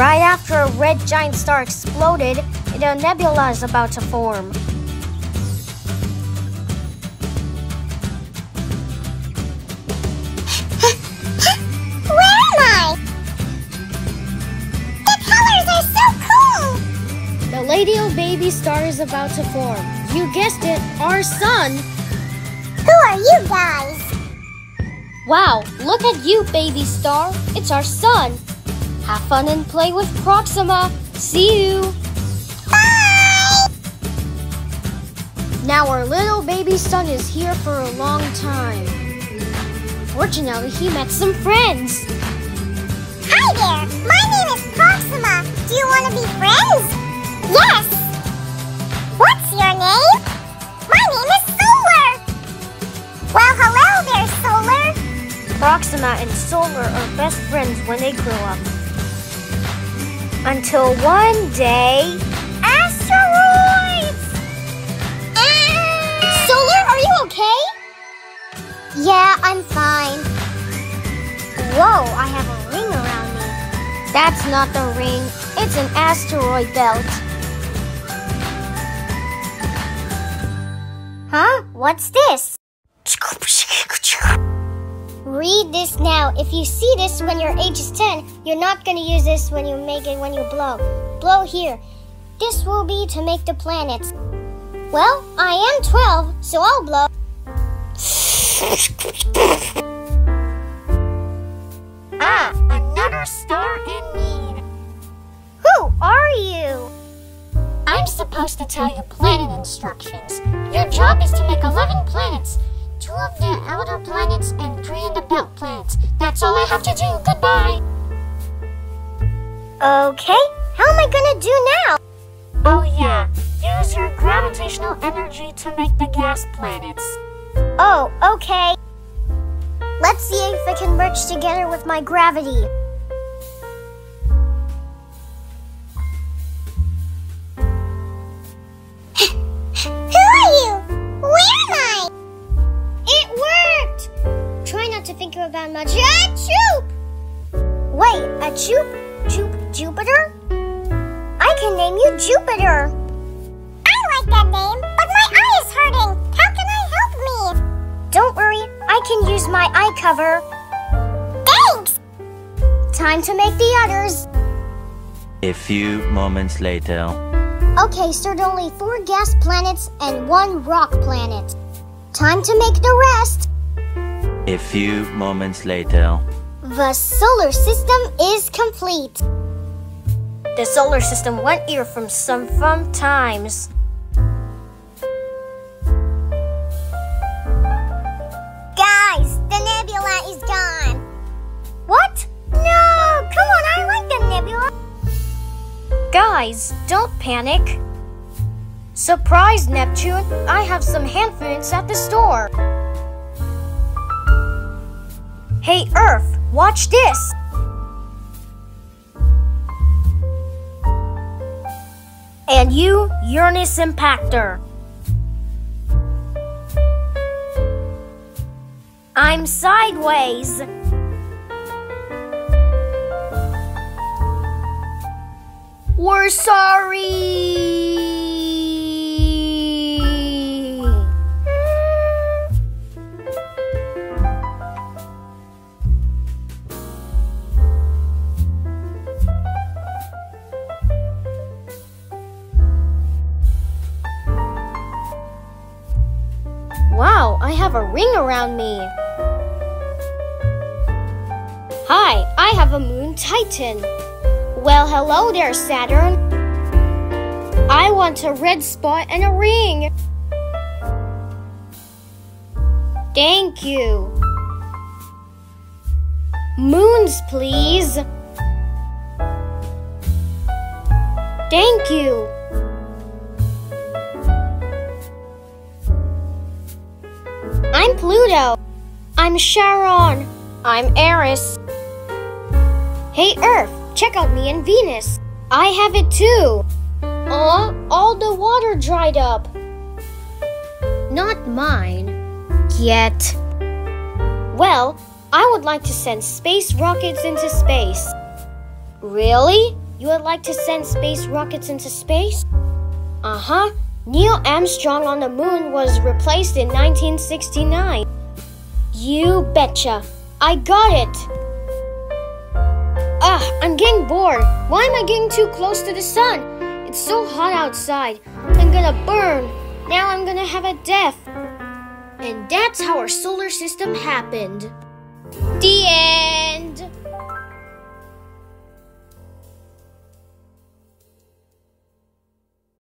Right after a red giant star exploded, a nebula is about to form. Where am I? The colors are so cool! The Lady Baby star is about to form. You guessed it, our sun. Who are you guys? Wow, look at you, baby star. It's our sun. Have fun and play with Proxima. See you. Bye! Now our little baby sun is here for a long time. Fortunately, he met some friends. Hi there! My name is Proxima. Do you want to be friends? Yes! What's your name? My name is Solar! Well, hello there, Solar! Proxima and Solar are best friends when they grow up. Until one day. Asteroids! Ah! Solar, are you okay? Yeah, I'm fine. Whoa, I have a ring around me. That's not the ring, it's an asteroid belt. Huh? What's this? Read this now. If you see this when your age is 10, you're not going to use this when you make it when you blow. Blow here. This will be to make the planets. Well, I am 12, so I'll blow. Ah, another star in need. Who are you? I'm supposed to tell you planet instructions. Your job is to make 11 planets. Two of the outer planets and three in the belt planets. That's all I have to do. Goodbye. Okay, how am I going to do now? Oh yeah, use your gravitational energy to make the gas planets. Oh, okay. Let's see if it can merge together with my gravity. Can Jupiter. I like that name, but my eye is hurting. How can I help me? Don't worry, I can use my eye cover. Thanks! Time to make the others. A few moments later. Okay, so there are only four gas planets and one rock planet. Time to make the rest. A few moments later. The solar system is complete. The solar system went here from some fun times. Guys, the nebula is gone. What? No, come on, I like the nebula. Guys, don't panic. Surprise, Neptune! I have some hand foods at the store. Hey, Earth, watch this. And you, Uranus Impactor. I'm sideways. We're sorry. Ring around me. Hi, I have a moon titan. Well, hello there, Saturn. I want a red spot and a ring. Thank you. Moons, please. Thank you. Pluto. I'm Charon. I'm Eris. Hey, Earth, check out me and Venus. I have it too. Aw, all the water dried up. Not mine. Yet. Well, I would like to send space rockets into space. Really? You would like to send space rockets into space? Uh huh. Neil Armstrong on the moon was replaced in 1969. You betcha. I got it. Ugh, I'm getting bored. Why am I getting too close to the sun? It's so hot outside. I'm gonna burn. Now I'm gonna have a death. And that's how our solar system happened. The end.